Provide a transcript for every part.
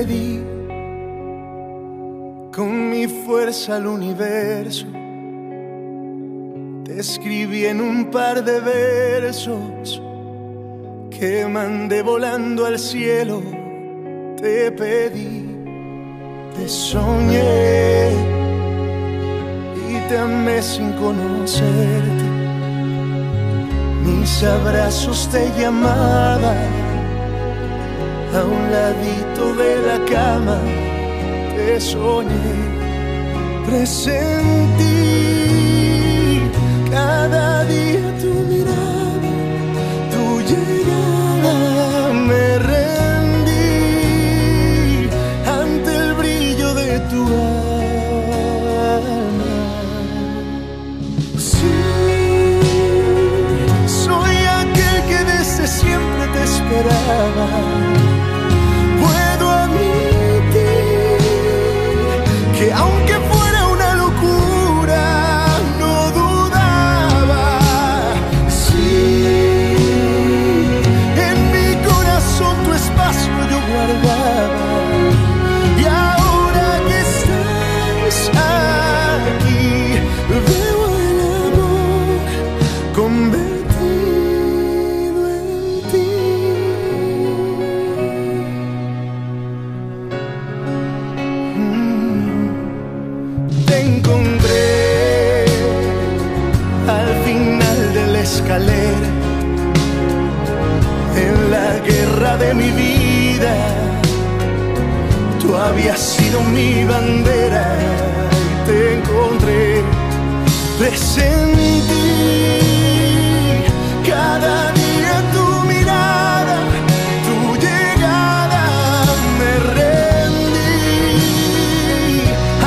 pedí con mi fuerza al universo. Te escribí en un par de versos que mandé volando al cielo. Te pedí, te soñé y te amé sin conocerte. Mis abrazos te llamaban a un ladito de la cama te soñé, presentí cada día tu mirada, tu llegada, me rendí ante el brillo de tu alma. Sí, soy aquel que desde siempre te esperaba que aunque mi vida. Tú habías sido mi bandera y te encontré, presentí cada día tu mirada, tu llegada, me rendí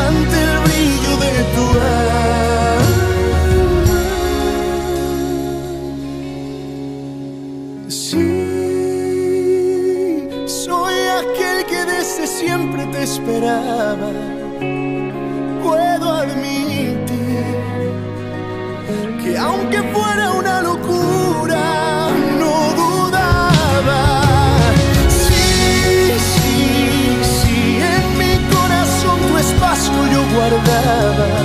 ante el brillo de tu alma. Sí, desde siempre te esperaba. Puedo admitir que aunque fuera una locura, no dudaba. Sí, sí, sí, en mi corazón tu espacio yo guardaba.